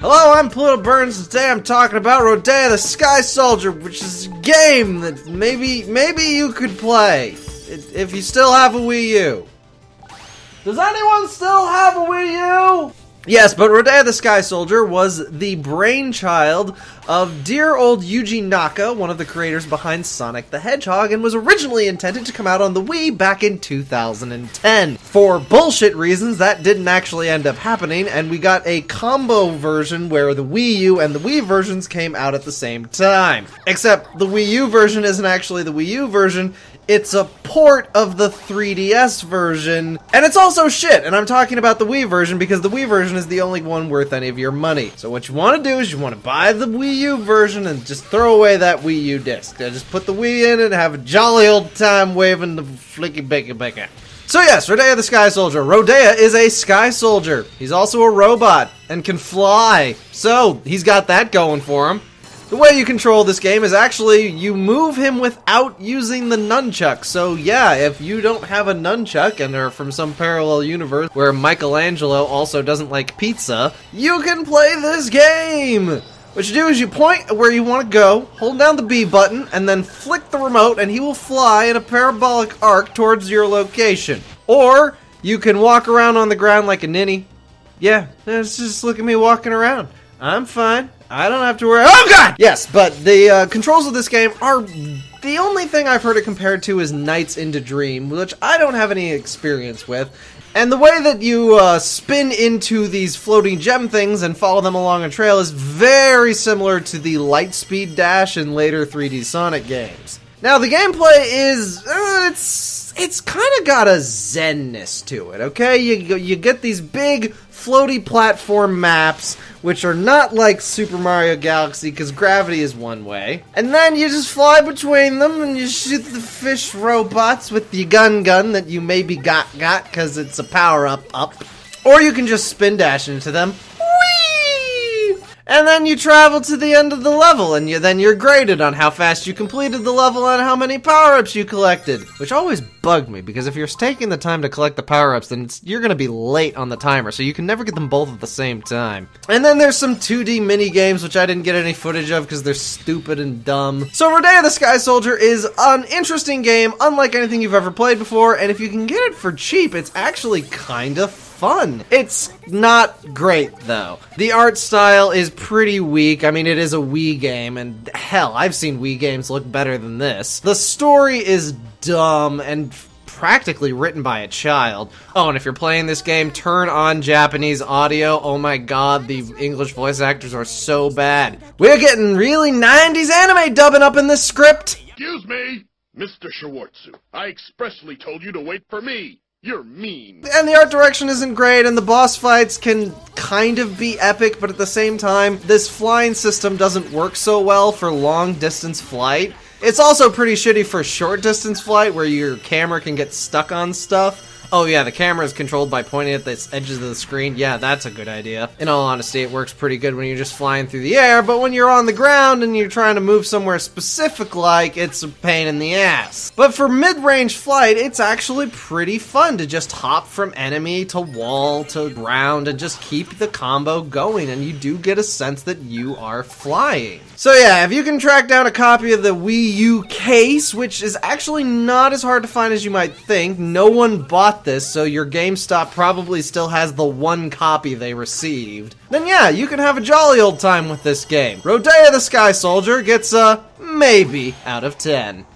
Hello, I'm Pluto Burns. Today I'm talking about Rodea the Sky Soldier, which is a game that maybe maybe you could play if you still have a Wii U. Does anyone still have a Wii U? Yes, but Rodea the Sky Soldier was the brainchild of dear old Yuji Naka, one of the creators behind Sonic the Hedgehog, and was originally intended to come out on the Wii back in 2010. For bullshit reasons, that didn't actually end up happening, and we got a combo version where the Wii U and the Wii versions came out at the same time. Except the Wii U version isn't actually the Wii U version, it's a port of the 3DS version, and it's also shit, and I'm talking about the Wii version because the Wii version is the only one worth any of your money. So what you want to do is you want to buy the Wii U version and just throw away that Wii U disc. Just put the Wii in and have a jolly old time waving the flicky bicky bicky. So yes, Rodea the Sky Soldier. Rodea is a Sky Soldier. He's also a robot and can fly. So, he's got that going for him. The way you control this game is actually you move him without using the nunchuck. So yeah, if you don't have a nunchuck and are from some parallel universe where Michelangelo also doesn't like pizza, you can play this game! What you do is you point where you want to go, hold down the B button, and then flick the remote and he will fly in a parabolic arc towards your location. Or, you can walk around on the ground like a ninny. Yeah, just look at me walking around. I'm fine. I don't have to worry. Oh god! Yes, but the uh, controls of this game are the only thing I've heard it compared to is NiGHTS into Dream, which I don't have any experience with. And the way that you uh, spin into these floating gem things and follow them along a trail is very similar to the Lightspeed Dash in later 3D Sonic games. Now the gameplay is uh, it's it's kind of got a zenness to it. Okay, you you get these big floaty platform maps, which are not like Super Mario Galaxy because gravity is one way. And then you just fly between them and you shoot the fish robots with the gun gun that you maybe got got because it's a power up up. Or you can just spin dash into them and then you travel to the end of the level, and you, then you're graded on how fast you completed the level and how many power-ups you collected. Which always bugged me, because if you're taking the time to collect the power-ups, then you're gonna be late on the timer, so you can never get them both at the same time. And then there's some 2D mini-games, which I didn't get any footage of because they're stupid and dumb. So Rodea the Sky Soldier is an interesting game, unlike anything you've ever played before, and if you can get it for cheap, it's actually kinda fun. It's not great, though. The art style is pretty weak. I mean, it is a Wii game, and hell, I've seen Wii games look better than this. The story is dumb and practically written by a child. Oh, and if you're playing this game, turn on Japanese audio. Oh my god, the English voice actors are so bad. We're getting really 90s anime dubbing up in this script. Excuse me, Mr. Schwartzu. I expressly told you to wait for me. You're mean. And the art direction isn't great, and the boss fights can kind of be epic, but at the same time, this flying system doesn't work so well for long distance flight. It's also pretty shitty for short distance flight, where your camera can get stuck on stuff. Oh yeah, the camera is controlled by pointing at the edges of the screen. Yeah, that's a good idea. In all honesty, it works pretty good when you're just flying through the air, but when you're on the ground and you're trying to move somewhere specific like, it's a pain in the ass. But for mid-range flight, it's actually pretty fun to just hop from enemy to wall to ground and just keep the combo going, and you do get a sense that you are flying. So yeah, if you can track down a copy of the Wii U case, which is actually not as hard to find as you might think, no one bought this, so your GameStop probably still has the one copy they received, then yeah, you can have a jolly old time with this game. Rodea the Sky Soldier gets a maybe out of 10.